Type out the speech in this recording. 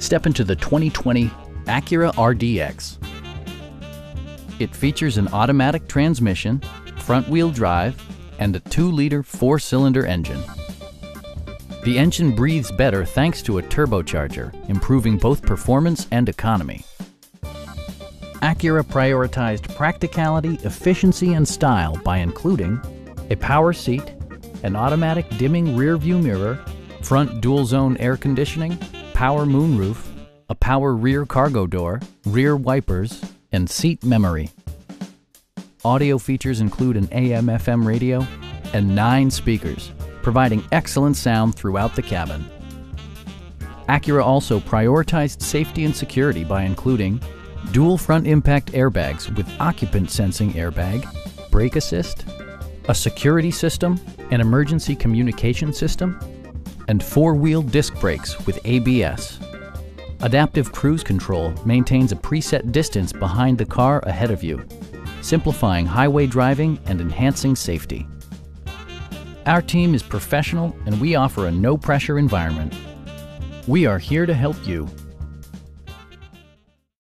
Step into the 2020 Acura RDX. It features an automatic transmission, front-wheel drive, and a 2-liter 4-cylinder engine. The engine breathes better thanks to a turbocharger, improving both performance and economy. Acura prioritized practicality, efficiency, and style by including a power seat, an automatic dimming rear view mirror, front dual zone air conditioning, power moonroof, a power rear cargo door, rear wipers, and seat memory. Audio features include an AM FM radio and nine speakers, providing excellent sound throughout the cabin. Acura also prioritized safety and security by including dual front impact airbags with occupant sensing airbag, brake assist, a security system, an emergency communication system, and four-wheel disc brakes with ABS. Adaptive Cruise Control maintains a preset distance behind the car ahead of you, simplifying highway driving and enhancing safety. Our team is professional and we offer a no-pressure environment. We are here to help you